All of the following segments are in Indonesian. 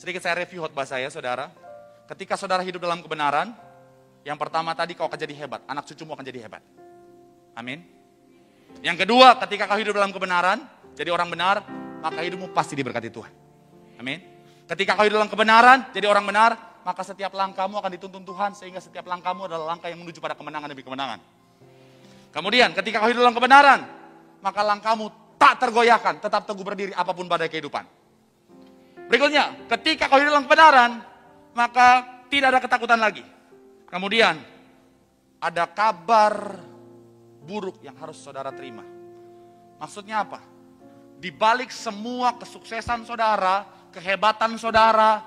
Sedikit saya review khotbah saya, saudara. Ketika saudara hidup dalam kebenaran, yang pertama tadi kau akan jadi hebat, anak cucumu akan jadi hebat. Amin. Yang kedua, ketika kau hidup dalam kebenaran, jadi orang benar, maka hidupmu pasti diberkati Tuhan. Amin. Ketika kau hidup dalam kebenaran, jadi orang benar, maka setiap langkahmu akan dituntun Tuhan, sehingga setiap langkahmu adalah langkah yang menuju pada kemenangan demi kemenangan. Kemudian, ketika kau hidup dalam kebenaran, maka langkahmu tak tergoyahkan, tetap teguh berdiri apa pun badai kehidupan. Berikutnya, ketika kau hidup dalam kebenaran, maka tidak ada ketakutan lagi. Kemudian, ada kabar buruk yang harus saudara terima. Maksudnya apa? Di balik semua kesuksesan saudara, kehebatan saudara,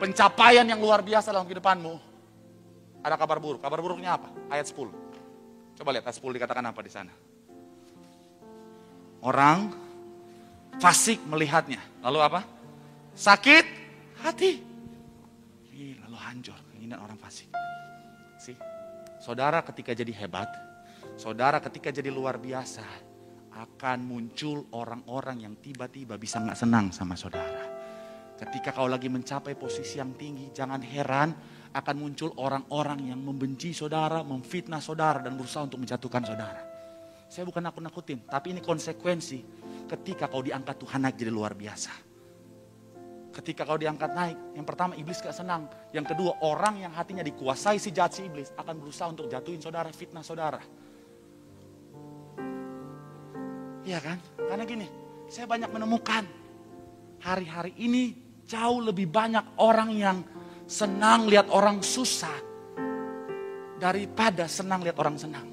pencapaian yang luar biasa dalam kehidupanmu, ada kabar buruk. Kabar buruknya apa? Ayat 10. Coba lihat ayat 10 dikatakan apa di sana. Orang fasik melihatnya. Lalu apa? Sakit hati. lalu hancur keinginan orang fasik. Sih, saudara ketika jadi hebat, saudara ketika jadi luar biasa, akan muncul orang-orang yang tiba-tiba bisa nggak senang sama saudara. Ketika kau lagi mencapai posisi yang tinggi, jangan heran akan muncul orang-orang yang membenci saudara, memfitnah saudara, dan berusaha untuk menjatuhkan saudara. Saya bukan nakut-nakutin, tapi ini konsekuensi ketika kau diangkat Tuhan naik jadi luar biasa. Ketika kau diangkat naik, yang pertama iblis gak senang. Yang kedua orang yang hatinya dikuasai si jahat si iblis akan berusaha untuk jatuhin saudara, fitnah saudara. Iya kan? Karena gini, saya banyak menemukan hari-hari ini jauh lebih banyak orang yang senang lihat orang susah daripada senang lihat orang senang.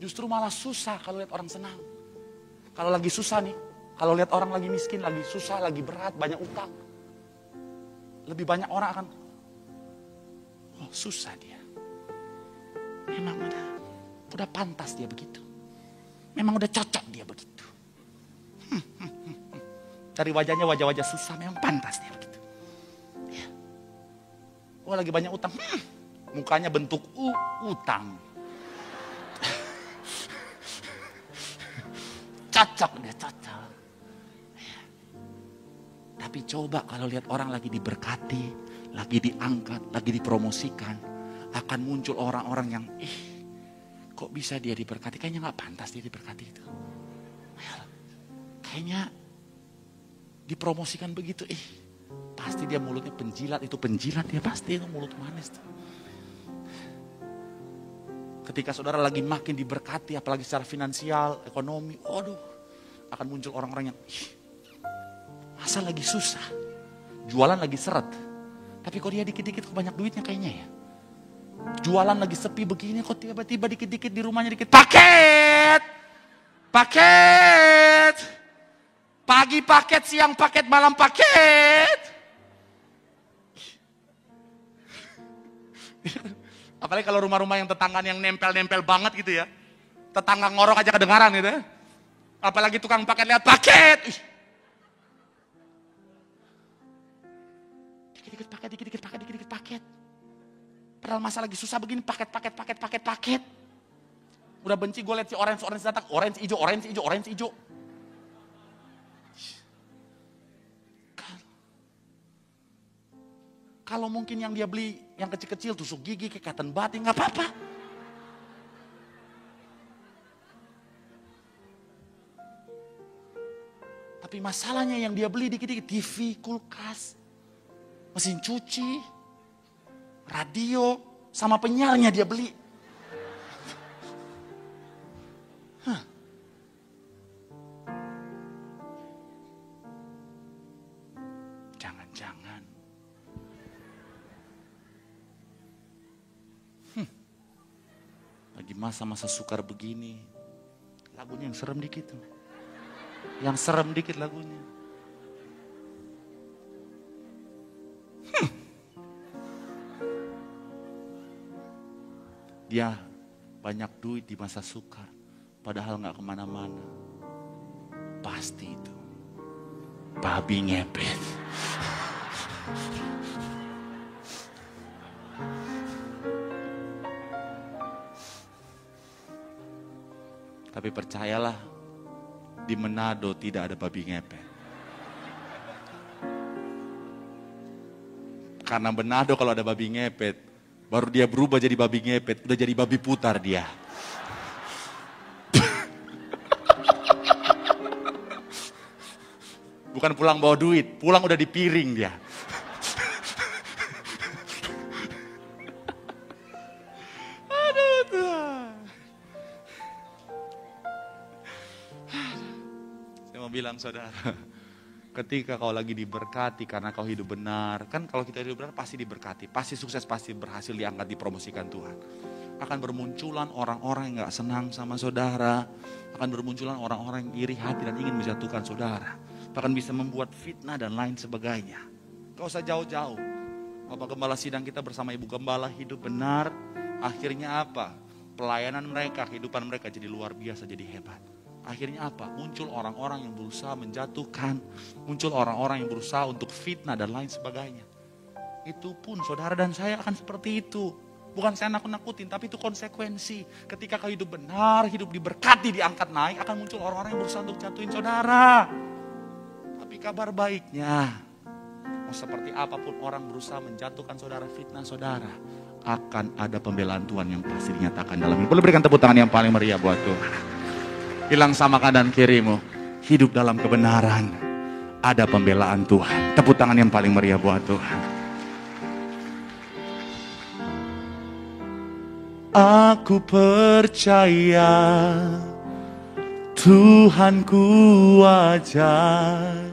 Justru malah susah kalau lihat orang senang. Kalau lagi susah nih, kalau lihat orang lagi miskin, lagi susah, lagi berat, banyak utang. Lebih banyak orang akan, oh susah dia. Memang udah, udah pantas dia begitu. Memang udah cocok dia begitu. Dari wajahnya wajah-wajah susah, memang pantas dia begitu. Ya. Oh lagi banyak utang, hmm, mukanya bentuk U, utang. Cocok dia cocok. Tapi coba kalau lihat orang lagi diberkati, lagi diangkat, lagi dipromosikan, akan muncul orang-orang yang ih kok bisa dia diberkati? Kayaknya nggak pantas dia diberkati itu. kayaknya dipromosikan begitu, ih pasti dia mulutnya penjilat itu penjilat dia pasti itu mulut manis tuh. Ketika saudara lagi makin diberkati, apalagi secara finansial, ekonomi, waduh, akan muncul orang-orang yang, masa lagi susah, jualan lagi seret, tapi kok dia dikit-dikit kok banyak duitnya kayaknya ya. Jualan lagi sepi begini kok tiba-tiba dikit-dikit di rumahnya dikit paket, paket, pagi paket, siang paket, malam paket. Apalagi kalau rumah-rumah yang tetangga yang nempel-nempel banget gitu ya. Tetangga ngorok aja kedengaran gitu ya. Apalagi tukang paket lihat paket. Dikit-dikit paket, dikit-dikit paket, dikit-dikit paket. Padahal masa lagi susah begini paket, paket, paket, paket, paket. Udah benci gue lihat si orange, orange datang. Orange, hijau, orange, hijau, orange, hijau. Kalau mungkin yang dia beli yang kecil-kecil tusuk gigi, kekatan batin, nggak apa-apa. Tapi masalahnya yang dia beli dikit-dikit TV, kulkas, mesin cuci, radio, sama penyalnya dia beli. Huh. Jangan-jangan. Hmm. Lagi masa-masa sukar begini, lagunya yang serem dikit tuh. Yang serem dikit lagunya. Hmm. Dia banyak duit di masa sukar. Padahal nggak ke mana-mana. Pasti itu. Babi ngepet. Tapi percayalah, di Manado tidak ada babi ngepet. Karena Benado kalau ada babi ngepet, baru dia berubah jadi babi ngepet, udah jadi babi putar dia. Bukan pulang bawa duit, pulang udah di piring dia. Bilang saudara, ketika kau lagi diberkati karena kau hidup benar, kan kalau kita hidup benar pasti diberkati, pasti sukses, pasti berhasil diangkat, dipromosikan Tuhan. Akan bermunculan orang-orang yang gak senang sama saudara, akan bermunculan orang-orang yang iri hati dan ingin menjatuhkan saudara. Bahkan bisa membuat fitnah dan lain sebagainya. Kau usah jauh-jauh. Bapak Gembala sidang kita bersama Ibu Gembala hidup benar, akhirnya apa? Pelayanan mereka, kehidupan mereka jadi luar biasa, jadi hebat. Akhirnya apa? Muncul orang-orang yang berusaha menjatuhkan, muncul orang-orang yang berusaha untuk fitnah dan lain sebagainya. Itu pun saudara dan saya akan seperti itu. Bukan saya nakut-nakutin, tapi itu konsekuensi. Ketika kau hidup benar, hidup diberkati, diangkat naik, akan muncul orang-orang yang berusaha untuk jatuhin saudara. Tapi kabar baiknya, mau seperti apa pun orang berusaha menjatuhkan saudara, fitnah saudara, akan ada pembelaan Tuhan yang pasti dinyatakan dalam ini. Boleh berikan tepuk tangan yang paling meriah buat Tuhan. Hilang sama kanan kirimu, hidup dalam kebenaran, ada pembelaan Tuhan. Tepuk tangan yang paling meriah buat Tuhan. Aku percaya Tuhanku wajar